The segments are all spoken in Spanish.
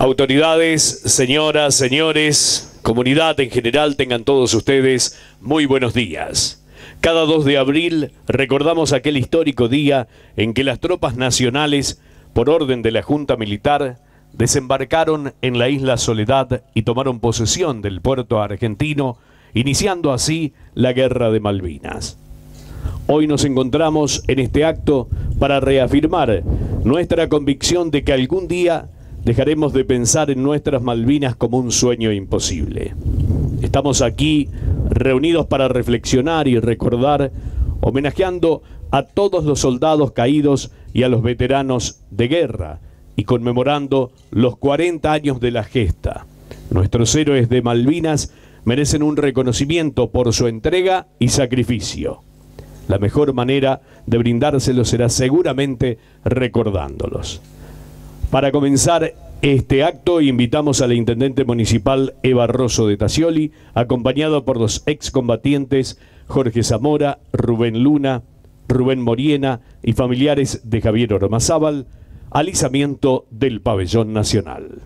Autoridades, señoras, señores, comunidad en general, tengan todos ustedes muy buenos días. Cada 2 de abril recordamos aquel histórico día en que las tropas nacionales, por orden de la Junta Militar, desembarcaron en la isla Soledad y tomaron posesión del puerto argentino, iniciando así la Guerra de Malvinas. Hoy nos encontramos en este acto para reafirmar nuestra convicción de que algún día dejaremos de pensar en nuestras Malvinas como un sueño imposible. Estamos aquí reunidos para reflexionar y recordar, homenajeando a todos los soldados caídos y a los veteranos de guerra y conmemorando los 40 años de la gesta. Nuestros héroes de Malvinas merecen un reconocimiento por su entrega y sacrificio. La mejor manera de brindárselo será seguramente recordándolos. Para comenzar este acto invitamos a la intendente municipal Eva Rosso de Tacioli, acompañado por los excombatientes Jorge Zamora, Rubén Luna, Rubén Moriena y familiares de Javier Ormazábal, alisamiento del pabellón nacional.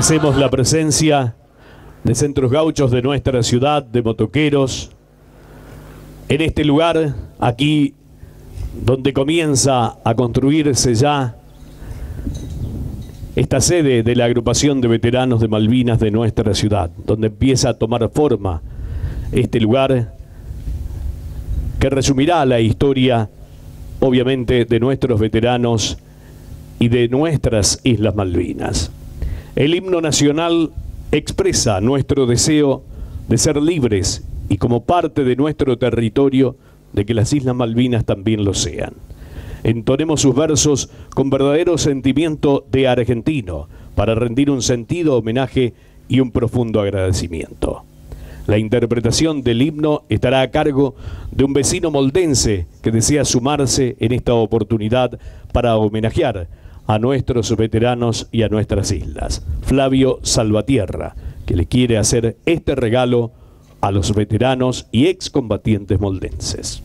Agradecemos la presencia de centros gauchos de nuestra ciudad, de motoqueros, en este lugar, aquí donde comienza a construirse ya esta sede de la agrupación de veteranos de Malvinas de nuestra ciudad, donde empieza a tomar forma este lugar que resumirá la historia, obviamente, de nuestros veteranos y de nuestras Islas Malvinas. El himno nacional expresa nuestro deseo de ser libres y como parte de nuestro territorio, de que las Islas Malvinas también lo sean. Entonemos sus versos con verdadero sentimiento de argentino para rendir un sentido homenaje y un profundo agradecimiento. La interpretación del himno estará a cargo de un vecino moldense que desea sumarse en esta oportunidad para homenajear a nuestros veteranos y a nuestras islas. Flavio Salvatierra, que le quiere hacer este regalo a los veteranos y excombatientes moldenses.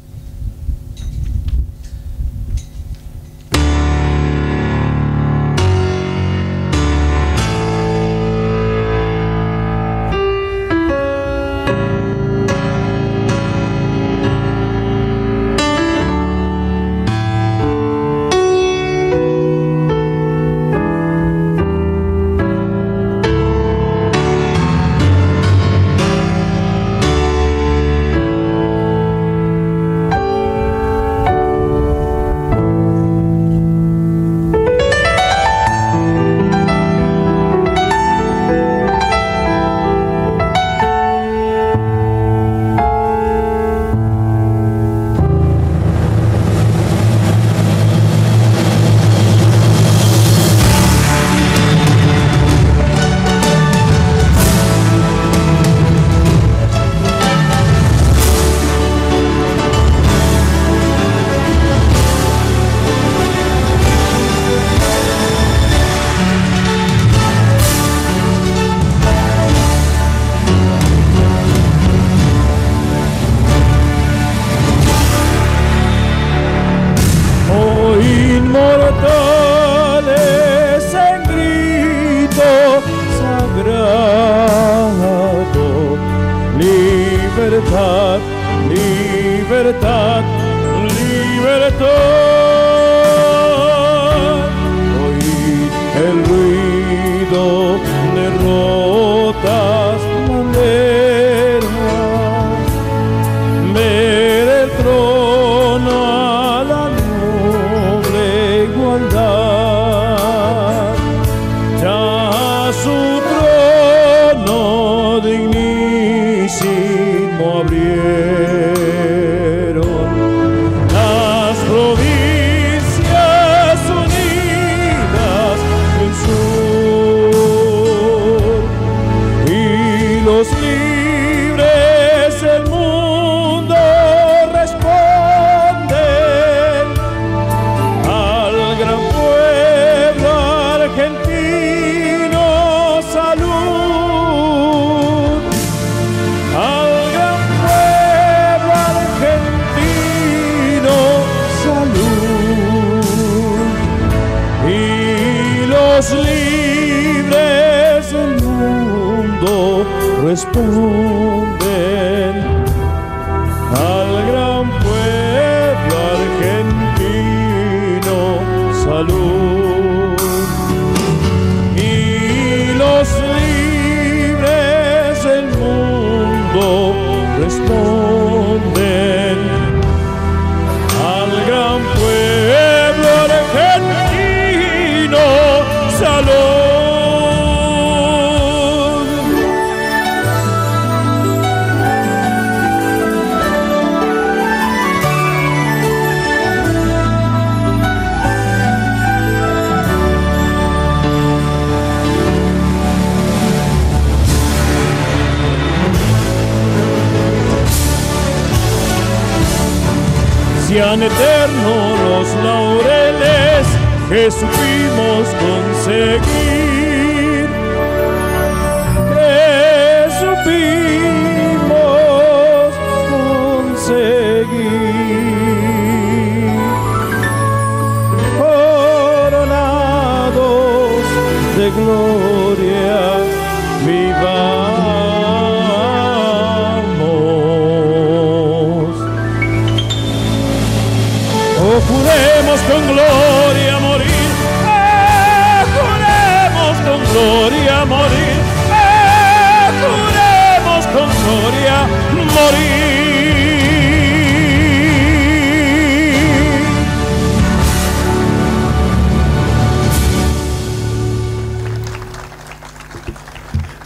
sean eternos los laureles que supimos conseguir.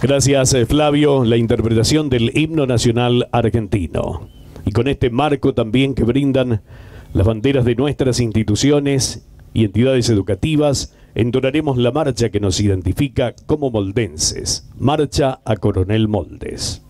Gracias, eh, Flavio, la interpretación del himno nacional argentino. Y con este marco también que brindan las banderas de nuestras instituciones y entidades educativas, entonaremos la marcha que nos identifica como moldenses, Marcha a Coronel Moldes.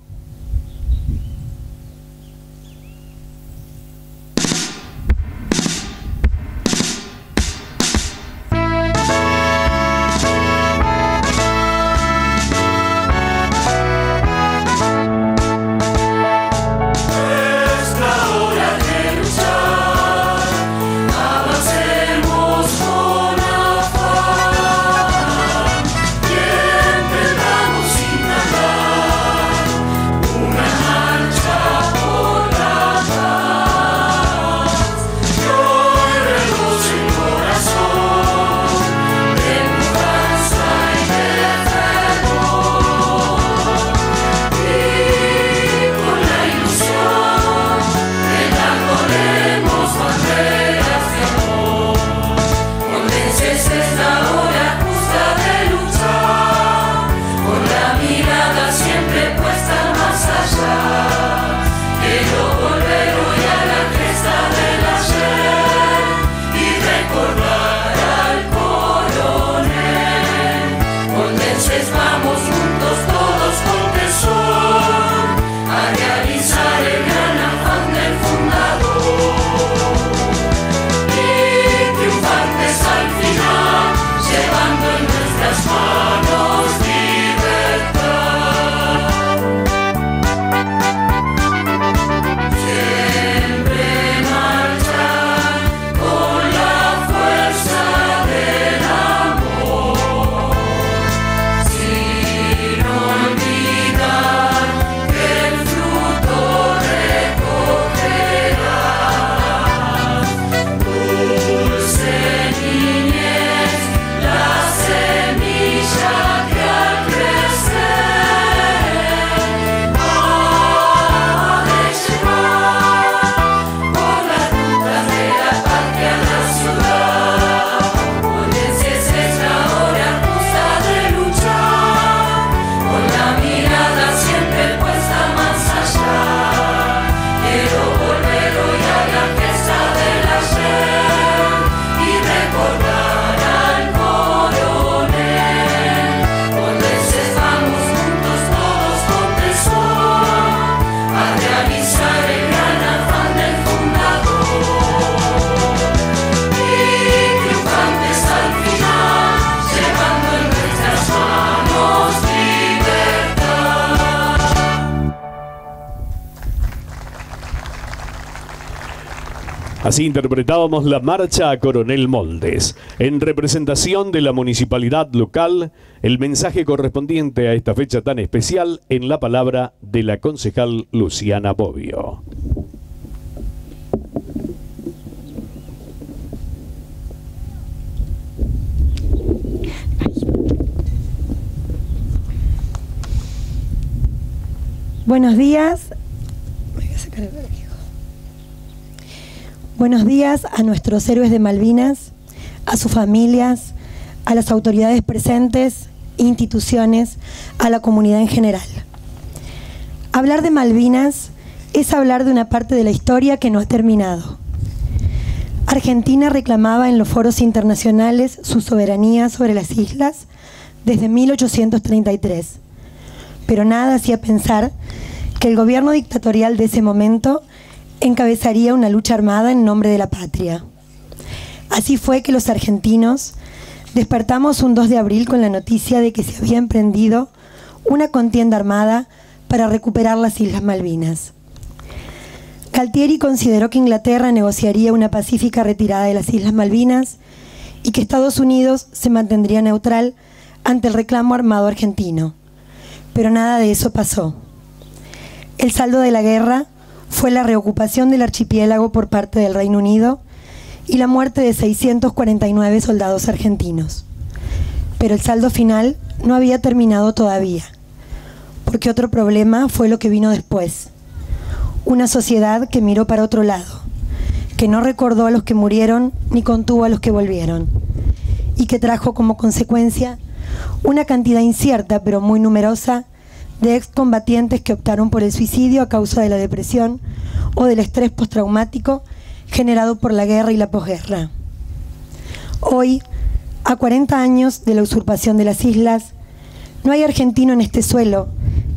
Interpretábamos la marcha a Coronel Moldes. En representación de la municipalidad local, el mensaje correspondiente a esta fecha tan especial en la palabra de la concejal Luciana Bobbio. Buenos días. Voy a sacar el Buenos días a nuestros héroes de Malvinas, a sus familias, a las autoridades presentes, instituciones, a la comunidad en general. Hablar de Malvinas es hablar de una parte de la historia que no ha terminado. Argentina reclamaba en los foros internacionales su soberanía sobre las islas desde 1833, pero nada hacía pensar que el gobierno dictatorial de ese momento encabezaría una lucha armada en nombre de la patria. Así fue que los argentinos despertamos un 2 de abril con la noticia de que se había emprendido una contienda armada para recuperar las Islas Malvinas. Galtieri consideró que Inglaterra negociaría una pacífica retirada de las Islas Malvinas y que Estados Unidos se mantendría neutral ante el reclamo armado argentino. Pero nada de eso pasó. El saldo de la guerra fue la reocupación del archipiélago por parte del Reino Unido y la muerte de 649 soldados argentinos. Pero el saldo final no había terminado todavía, porque otro problema fue lo que vino después. Una sociedad que miró para otro lado, que no recordó a los que murieron ni contuvo a los que volvieron, y que trajo como consecuencia una cantidad incierta pero muy numerosa de excombatientes que optaron por el suicidio a causa de la depresión o del estrés postraumático generado por la guerra y la posguerra. Hoy, a 40 años de la usurpación de las islas, no hay argentino en este suelo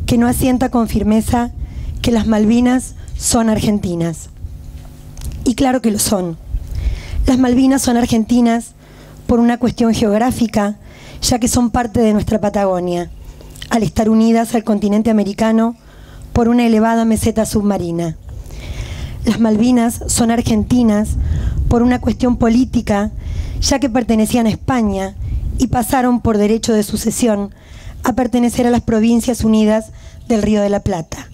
que no asienta con firmeza que las Malvinas son argentinas. Y claro que lo son. Las Malvinas son argentinas por una cuestión geográfica, ya que son parte de nuestra Patagonia al estar unidas al continente americano por una elevada meseta submarina. Las Malvinas son argentinas por una cuestión política, ya que pertenecían a España y pasaron por derecho de sucesión a pertenecer a las Provincias Unidas del Río de la Plata.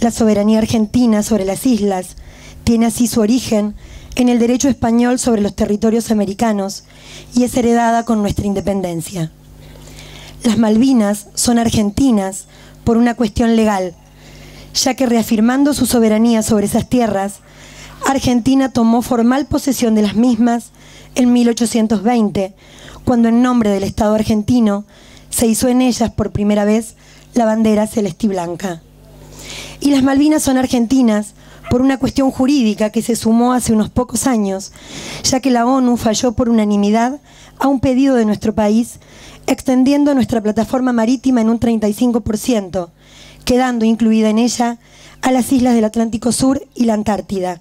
La soberanía argentina sobre las islas tiene así su origen en el derecho español sobre los territorios americanos y es heredada con nuestra independencia. Las Malvinas son argentinas por una cuestión legal, ya que reafirmando su soberanía sobre esas tierras, Argentina tomó formal posesión de las mismas en 1820, cuando en nombre del Estado argentino se hizo en ellas por primera vez la bandera celeste y blanca. Y las Malvinas son argentinas por una cuestión jurídica que se sumó hace unos pocos años, ya que la ONU falló por unanimidad a un pedido de nuestro país extendiendo nuestra plataforma marítima en un 35%, quedando incluida en ella a las islas del Atlántico Sur y la Antártida,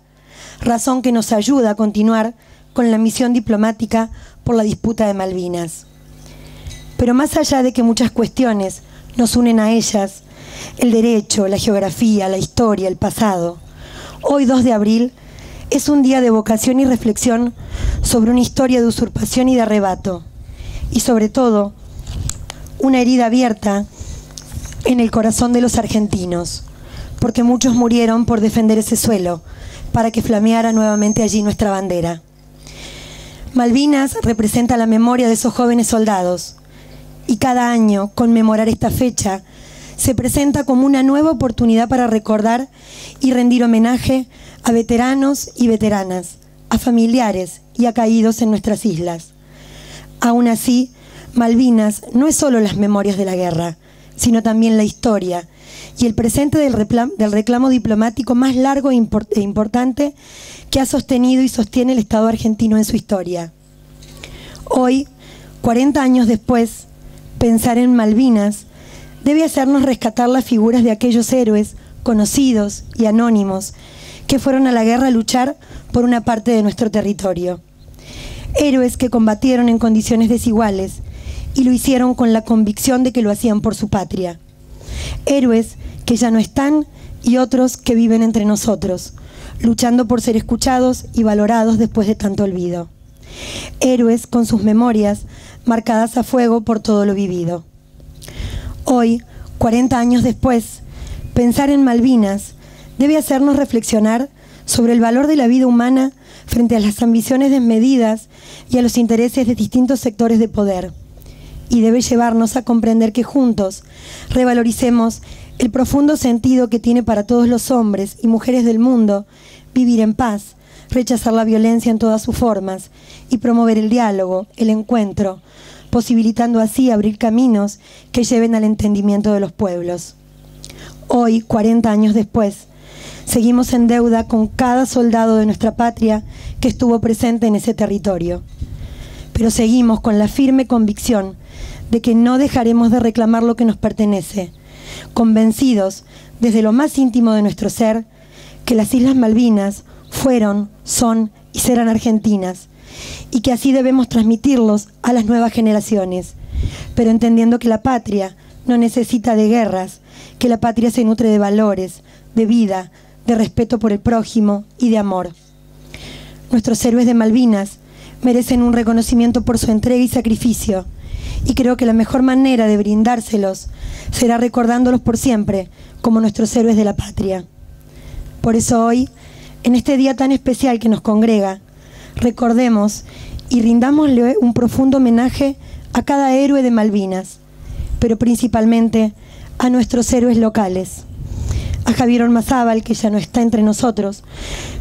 razón que nos ayuda a continuar con la misión diplomática por la disputa de Malvinas. Pero más allá de que muchas cuestiones nos unen a ellas, el derecho, la geografía, la historia, el pasado, hoy 2 de abril es un día de vocación y reflexión sobre una historia de usurpación y de arrebato y sobre todo una herida abierta en el corazón de los argentinos, porque muchos murieron por defender ese suelo, para que flameara nuevamente allí nuestra bandera. Malvinas representa la memoria de esos jóvenes soldados, y cada año conmemorar esta fecha se presenta como una nueva oportunidad para recordar y rendir homenaje a veteranos y veteranas, a familiares y a caídos en nuestras islas. Aún así, Malvinas no es solo las memorias de la guerra, sino también la historia y el presente del, reclamo, diplomático más largo e, e importante que ha sostenido y sostiene el Estado argentino en su historia. Hoy, 40 años después, pensar en Malvinas debe hacernos rescatar las figuras de aquellos héroes conocidos y anónimos que fueron a la guerra a luchar por una parte de nuestro territorio héroes que combatieron en condiciones desiguales y lo hicieron con la convicción de que lo hacían por su patria. Héroes que ya no están y otros que viven entre nosotros, luchando por ser escuchados y valorados después de tanto olvido. Héroes con sus memorias marcadas a fuego por todo lo vivido. Hoy, 40 años después, pensar en Malvinas debe hacernos reflexionar sobre el valor de la vida humana frente a las ambiciones desmedidas y a los intereses de distintos sectores de poder. Y debe llevarnos a comprender que juntos revaloricemos el profundo sentido que tiene para todos los hombres y mujeres del mundo vivir en paz, rechazar la violencia en todas sus formas y promover el diálogo, el encuentro, posibilitando así abrir caminos que lleven al entendimiento de los pueblos. Hoy, 40 años después, seguimos en deuda con cada soldado de nuestra patria que estuvo presente en ese territorio. Pero seguimos con la firme convicción de que no dejaremos de reclamar lo que nos pertenece, convencidos desde lo más íntimo de nuestro ser que las Islas Malvinas fueron, son y serán argentinas, y que así debemos transmitirlos a las nuevas generaciones, pero entendiendo que la patria no necesita de guerras, que la patria se nutre de valores, de vida, de respeto por el prójimo y de amor. Nuestros héroes de Malvinas merecen un reconocimiento por su entrega y sacrificio, y creo que la mejor manera de brindárselos será recordándolos por siempre como nuestros héroes de la patria. Por eso hoy, en este día tan especial que nos congrega, recordemos y rindámosle un profundo homenaje a cada héroe de Malvinas, pero principalmente a nuestros héroes locales. A Javier Ormazábal, que ya no está entre nosotros,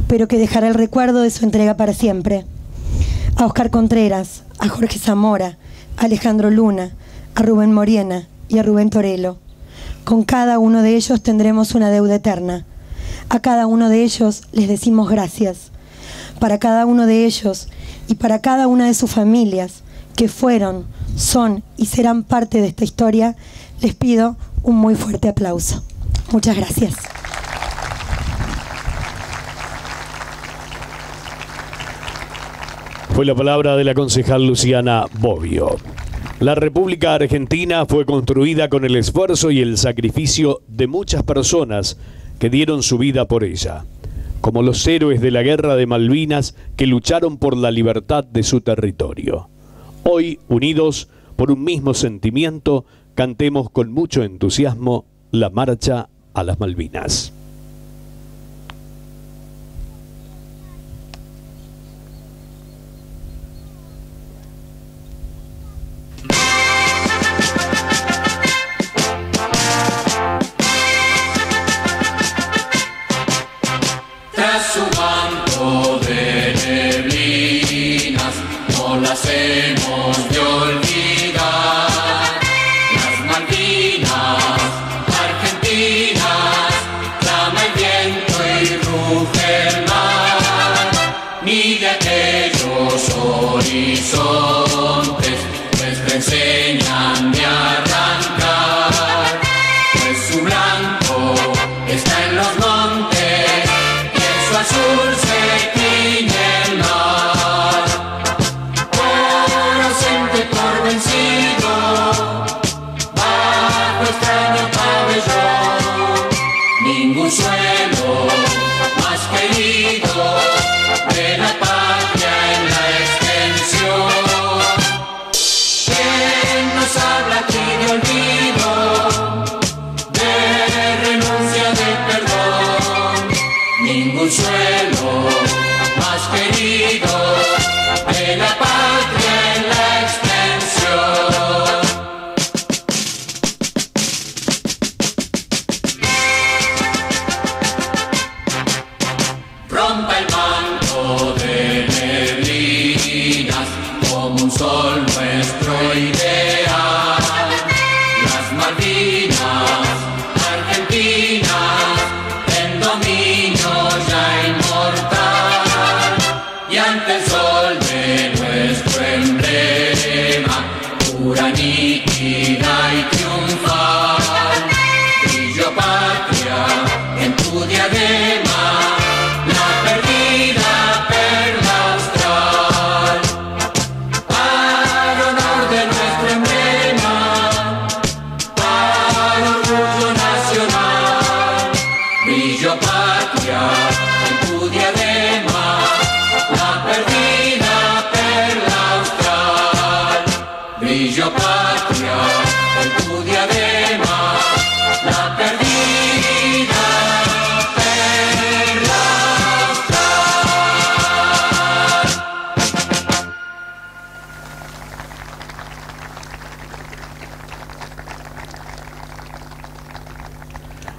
pero que dejará el recuerdo de su entrega para siempre. A Oscar Contreras, a Jorge Zamora, a Alejandro Luna, a Rubén Moriena y a Rubén Torelo. Con cada uno de ellos tendremos una deuda eterna. A cada uno de ellos les decimos gracias. Para cada uno de ellos y para cada una de sus familias que fueron, son y serán parte de esta historia, les pido un muy fuerte aplauso. Muchas gracias. Fue la palabra de la concejal Luciana Bobbio. La República Argentina fue construida con el esfuerzo y el sacrificio de muchas personas que dieron su vida por ella, como los héroes de la guerra de Malvinas que lucharon por la libertad de su territorio. Hoy, unidos por un mismo sentimiento, cantemos con mucho entusiasmo la marcha a las Malvinas. Ningún suelo más querido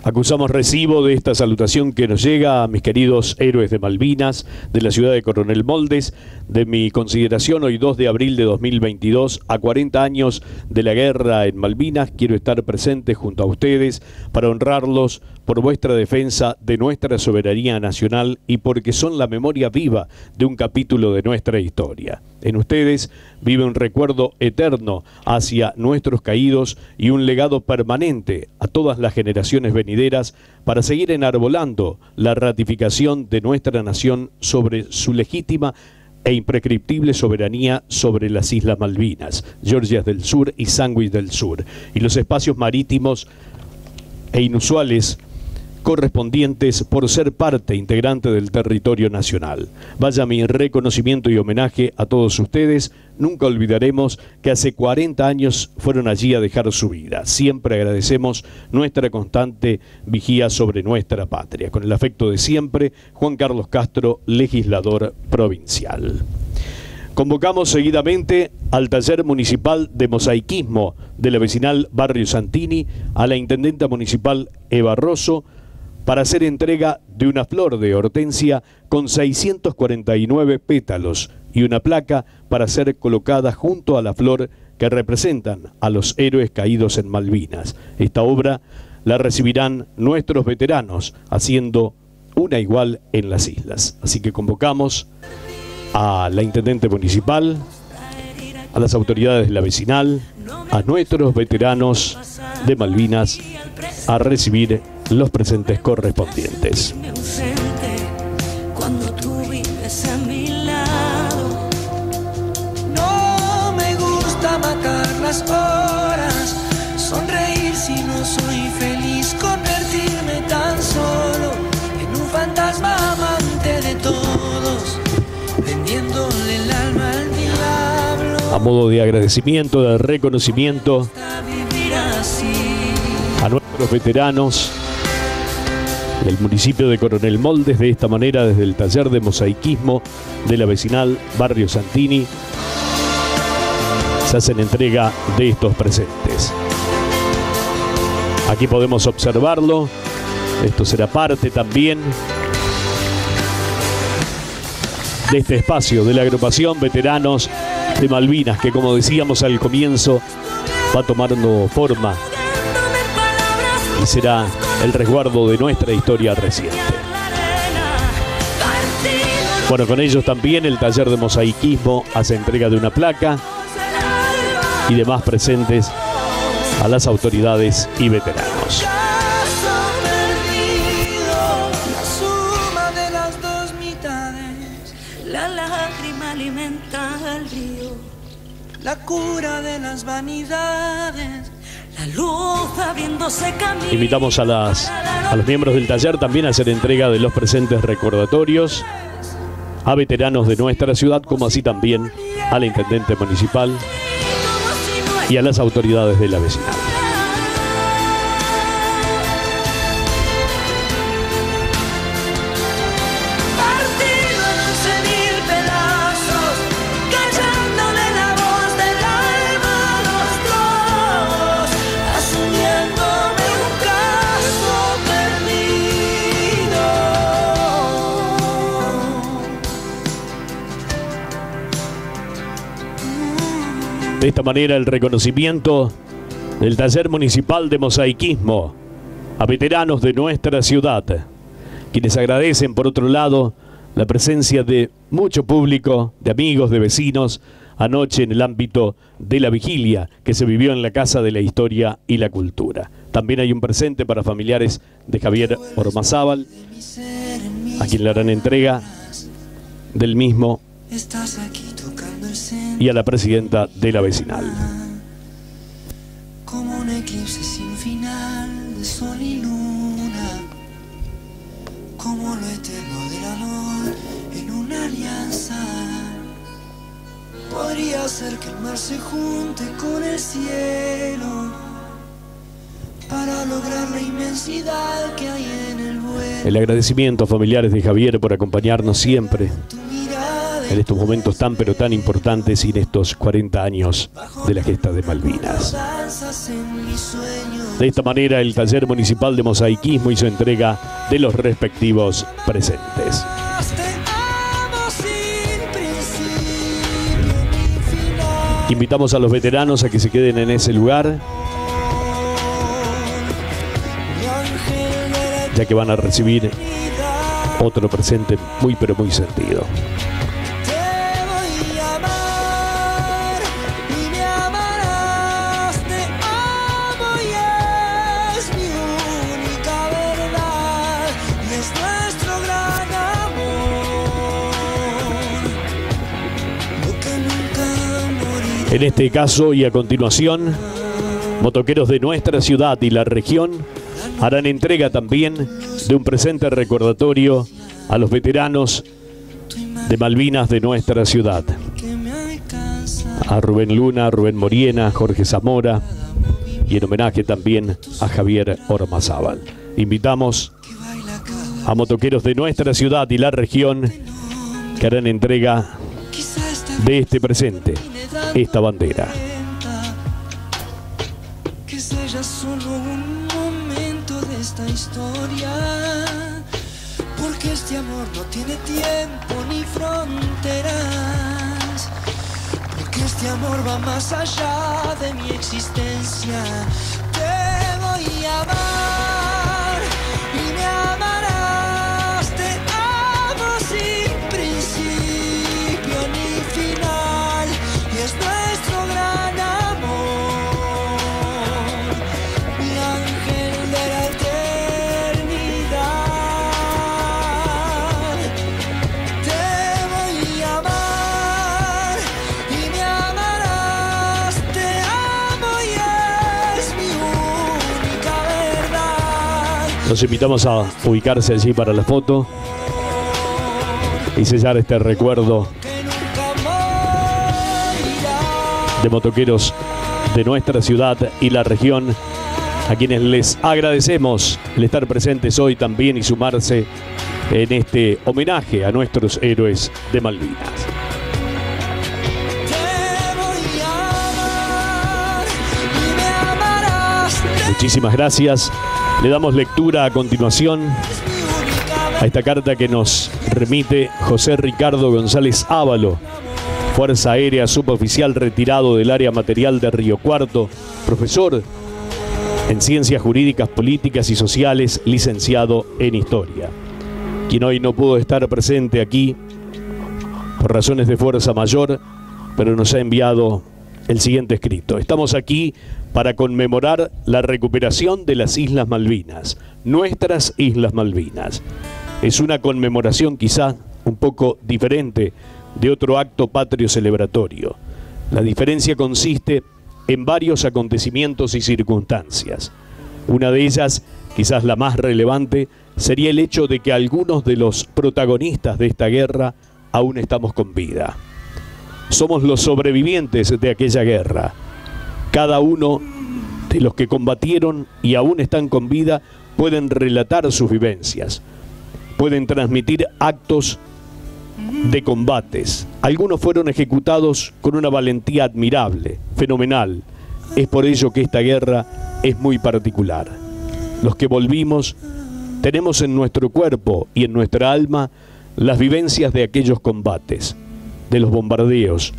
Acusamos recibo de esta salutación que nos llega a mis queridos héroes de Malvinas, de la ciudad de Coronel Moldes, de mi consideración hoy 2 de abril de 2022, a 40 años de la guerra en Malvinas, quiero estar presente junto a ustedes para honrarlos por vuestra defensa de nuestra soberanía nacional y porque son la memoria viva de un capítulo de nuestra historia. En ustedes vive un recuerdo eterno hacia nuestros caídos y un legado permanente a todas las generaciones venideras para seguir enarbolando la ratificación de nuestra nación sobre su legítima e imprescriptible soberanía sobre las Islas Malvinas, Georgias del Sur y Sandwich del Sur, y los espacios marítimos e inusuales correspondientes por ser parte integrante del territorio nacional. Vaya mi reconocimiento y homenaje a todos ustedes. Nunca olvidaremos que hace 40 años fueron allí a dejar su vida. Siempre agradecemos nuestra constante vigía sobre nuestra patria. Con el afecto de siempre, Juan Carlos Castro, legislador provincial. Convocamos seguidamente al taller municipal de mosaicismo de la vecinal Barrio Santini a la intendenta municipal Eva Rosso para hacer entrega de una flor de hortensia con 649 pétalos y una placa para ser colocada junto a la flor que representan a los héroes caídos en Malvinas. Esta obra la recibirán nuestros veteranos haciendo una igual en las islas. Así que convocamos a la intendente municipal, a las autoridades de la vecinal, a nuestros veteranos de Malvinas a recibir los presentes correspondientes. Modo de agradecimiento, de reconocimiento a nuestros veteranos del municipio de Coronel Moldes, de esta manera desde el taller de mosaicismo de la vecinal Barrio Santini, se hacen entrega de estos presentes. Aquí podemos observarlo, esto será parte también de este espacio de la agrupación Veteranos de Malvinas, que como decíamos al comienzo, va tomando forma y será el resguardo de nuestra historia reciente. Bueno, con ellos también el taller de mosaicismo hace entrega de una placa y demás presentes a las autoridades y veteranos. La cura de las vanidades. La luz abriéndose camino. Invitamos a, las, a los miembros del taller también a hacer entrega de los presentes recordatorios a veteranos de nuestra ciudad, como así también a la intendente municipal y a las autoridades de la vecinal. De esta manera el reconocimiento del taller municipal de mosaicismo a veteranos de nuestra ciudad, quienes agradecen por otro lado la presencia de mucho público, de amigos, de vecinos, anoche en el ámbito de la vigilia que se vivió en la Casa de la Historia y la Cultura. También hay un presente para familiares de Javier Ormazábal, a quien le harán entrega del mismo y a la presidenta de la vecinal. como un eclipse sin final de sol y luna, como lo eterno del amor en una alianza. Podría ser que el mar se junte con el cielo para lograr la inmensidad que hay en el vuelo. El agradecimiento a familiares de Javier por acompañarnos siempre en estos momentos tan pero tan importantes y en estos 40 años de la gesta de Malvinas. De esta manera, el taller municipal de mosaicismo hizo entrega de los respectivos presentes. Invitamos a los veteranos a que se queden en ese lugar, ya que van a recibir otro presente muy pero muy sentido. En este caso y a continuación, motoqueros de nuestra ciudad y la región harán entrega también de un presente recordatorio a los veteranos de Malvinas de nuestra ciudad. A Rubén Luna, Rubén Moriena, Jorge Zamora y en homenaje también a Javier Ormazábal. Invitamos a motoqueros de nuestra ciudad y la región que harán entrega de este presente, esta bandera. que sea solo un momento de esta historia. Porque este amor no tiene tiempo ni fronteras. Porque este amor va más allá de mi existencia. Los invitamos a ubicarse allí para la foto y sellar este recuerdo de motoqueros de nuestra ciudad y la región, a quienes les agradecemos el estar presentes hoy también y sumarse en este homenaje a nuestros héroes de Malvinas. Muchísimas gracias. Le damos lectura a continuación a esta carta que nos remite José Ricardo González Ávalo, Fuerza Aérea Suboficial retirado del área material de Río Cuarto, profesor en Ciencias Jurídicas, Políticas y Sociales, licenciado en Historia, quien hoy no pudo estar presente aquí por razones de fuerza mayor, pero nos ha enviado el siguiente escrito. Estamos aquí para conmemorar la recuperación de las Islas Malvinas, nuestras Islas Malvinas. Es una conmemoración quizá un poco diferente de otro acto patrio celebratorio. La diferencia consiste en varios acontecimientos y circunstancias. Una de ellas, quizás la más relevante, sería el hecho de que algunos de los protagonistas de esta guerra aún estamos con vida. Somos los sobrevivientes de aquella guerra. Cada uno de los que combatieron y aún están con vida pueden relatar sus vivencias, pueden transmitir actos de combates. Algunos fueron ejecutados con una valentía admirable, fenomenal. Es por ello que esta guerra es muy particular. Los que volvimos tenemos en nuestro cuerpo y en nuestra alma las vivencias de aquellos combates, de los bombardeos,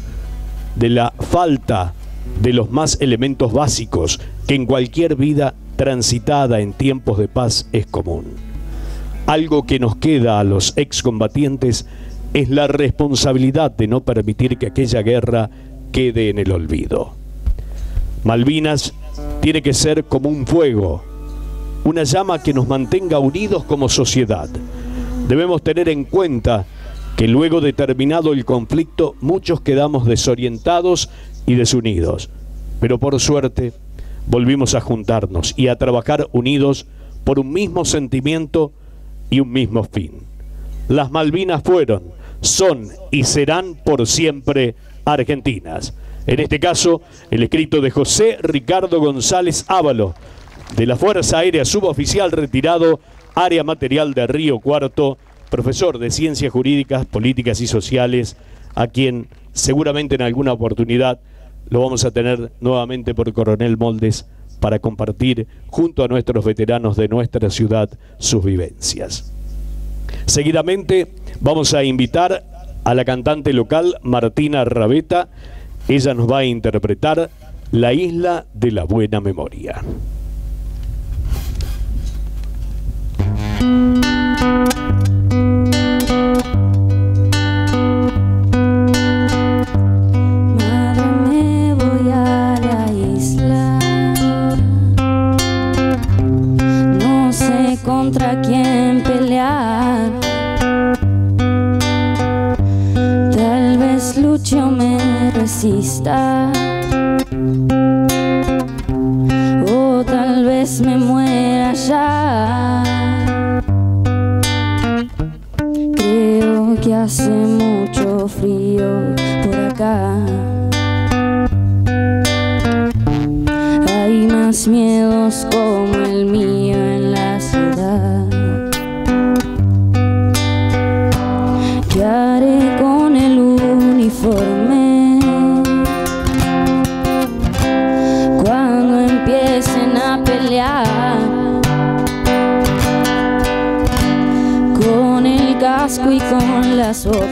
de la falta de los más elementos básicos que en cualquier vida transitada en tiempos de paz es común. Algo que nos queda a los excombatientes es la responsabilidad de no permitir que aquella guerra quede en el olvido. Malvinas tiene que ser como un fuego, una llama que nos mantenga unidos como sociedad. Debemos tener en cuenta que luego de terminado el conflicto muchos quedamos desorientados y desunidos, pero por suerte volvimos a juntarnos y a trabajar unidos por un mismo sentimiento y un mismo fin. Las Malvinas fueron, son y serán por siempre argentinas. En este caso, el escrito de José Ricardo González Ávalo, de la Fuerza Aérea, suboficial retirado, área material de Río Cuarto, profesor de Ciencias Jurídicas, Políticas y Sociales, a quien seguramente en alguna oportunidad lo vamos a tener nuevamente por Coronel Moldes para compartir junto a nuestros veteranos de nuestra ciudad sus vivencias. Seguidamente vamos a invitar a la cantante local Martina Rabeta. Ella nos va a interpretar La isla de la buena memoria. Contra quién pelear. Tal vez luche o me resista. Con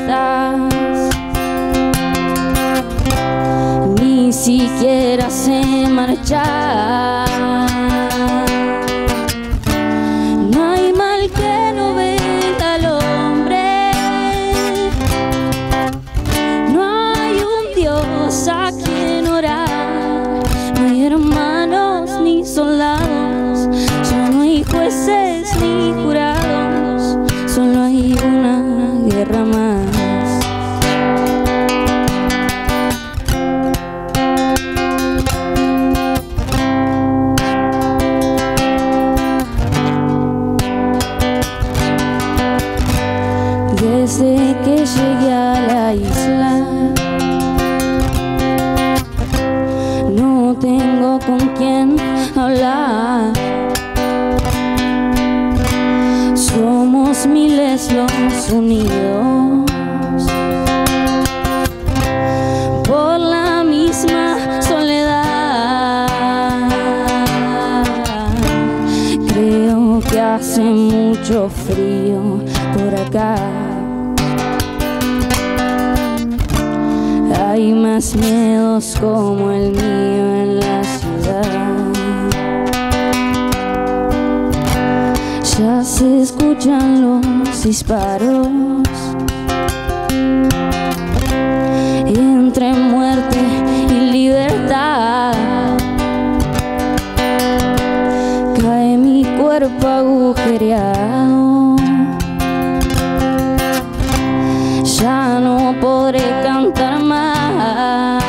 no podré cantar más.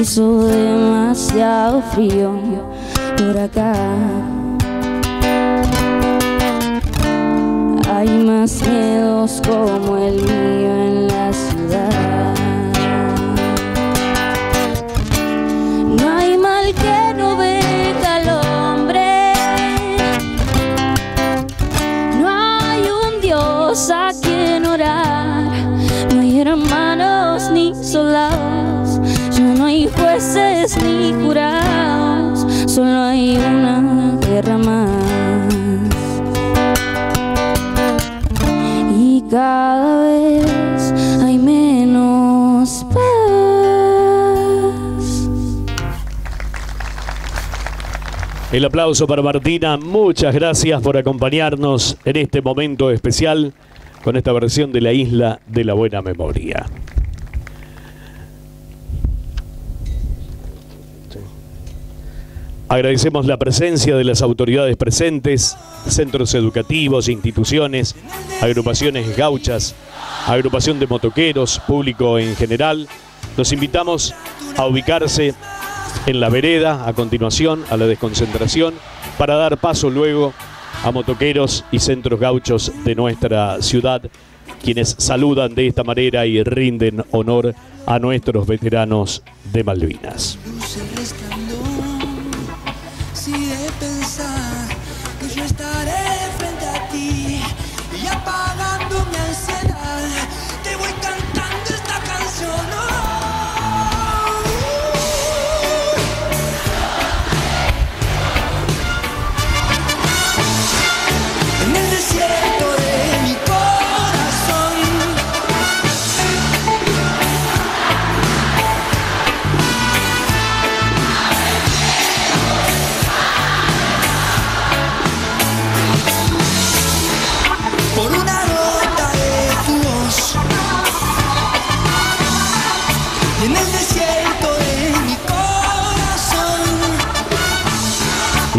Hizo demasiado frío por acá. Hay más miedos como el ni jurados. Solo hay una guerra más. Y cada vez hay menos paz. El aplauso para Martina. Muchas gracias por acompañarnos en este momento especial con esta versión de la isla de la buena memoria. Agradecemos la presencia de las autoridades presentes, centros educativos, instituciones, agrupaciones gauchas, agrupación de motoqueros, público en general. Los invitamos a ubicarse en la vereda a continuación a la desconcentración para dar paso luego a motoqueros y centros gauchos de nuestra ciudad quienes saludan de esta manera y rinden honor a nuestros veteranos de Malvinas.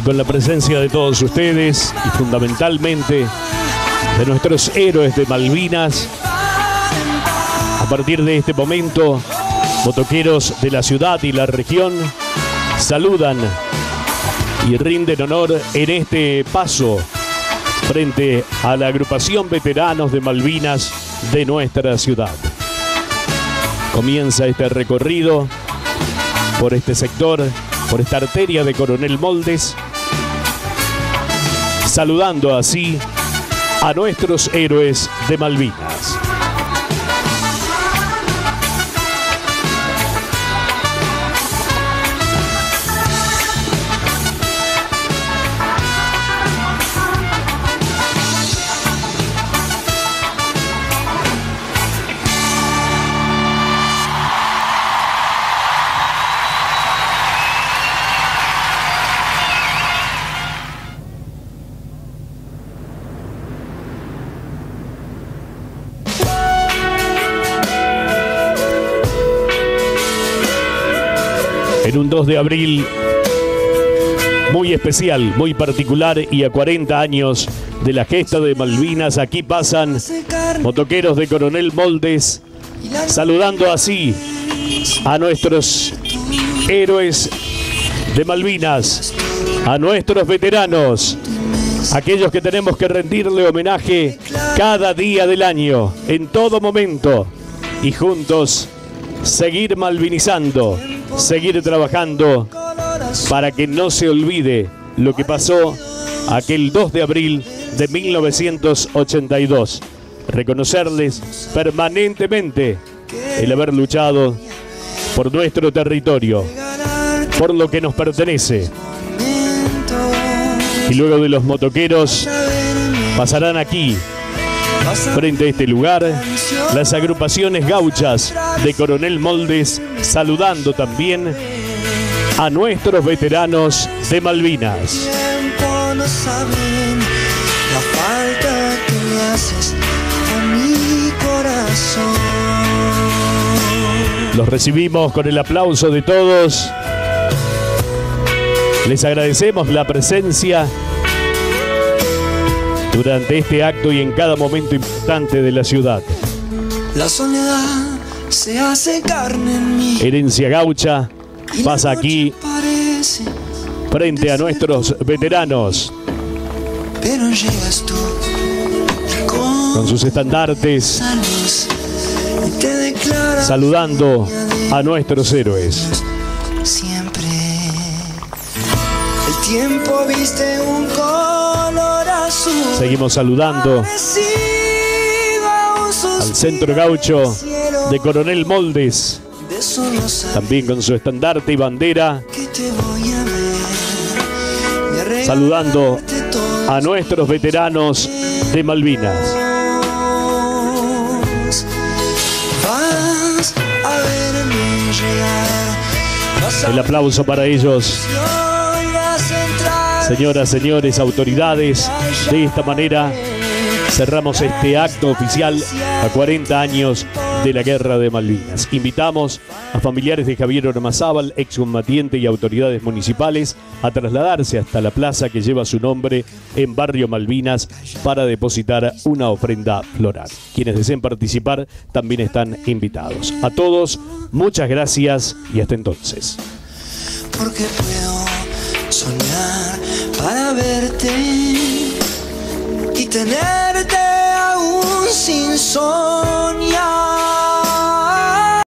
Con la presencia de todos ustedes y fundamentalmente de nuestros héroes de Malvinas, a partir de este momento, motoqueros de la ciudad y la región saludan y rinden honor en este paso frente a la agrupación veteranos de Malvinas de nuestra ciudad. Comienza este recorrido por este sector, por esta arteria de Coronel Moldes, saludando así a nuestros héroes de Malvinas. Un 2 de abril muy especial, muy particular y a 40 años de la gesta de Malvinas, aquí pasan motoqueros de Coronel Moldes, saludando así a nuestros héroes de Malvinas, a nuestros veteranos, aquellos que tenemos que rendirle homenaje cada día del año, en todo momento, y juntos seguir malvinizando, seguir trabajando para que no se olvide lo que pasó aquel 2 de abril de 1982. Reconocerles permanentemente el haber luchado por nuestro territorio, por lo que nos pertenece. Y luego de los motoqueros pasarán aquí, frente a este lugar, las agrupaciones gauchas de Coronel Moldes, saludando también a nuestros veteranos de Malvinas. Los recibimos con el aplauso de todos. Les agradecemos la presencia durante este acto y en cada momento importante de la ciudad. La soledad se hace carne en mí. Herencia gaucha pasa aquí frente a nuestros veteranos Pero llegas tú con con sus estandartes, saludando a nuestros héroes. siempre. El tiempo viste un. Seguimos saludando al centro gaucho de Coronel Moldes, también con su estandarte y bandera, saludando a nuestros veteranos de Malvinas. El aplauso para ellos, señoras, señores, autoridades. De esta manera cerramos este acto oficial a 40 años de la Guerra de Malvinas. Invitamos a familiares de Javier Ormazábal, excombatiente y autoridades municipales a trasladarse hasta la plaza que lleva su nombre en Barrio Malvinas para depositar una ofrenda floral. Quienes deseen participar también están invitados. A todos, muchas gracias y hasta entonces. Soñar para verte y tenerte aún sin soñar.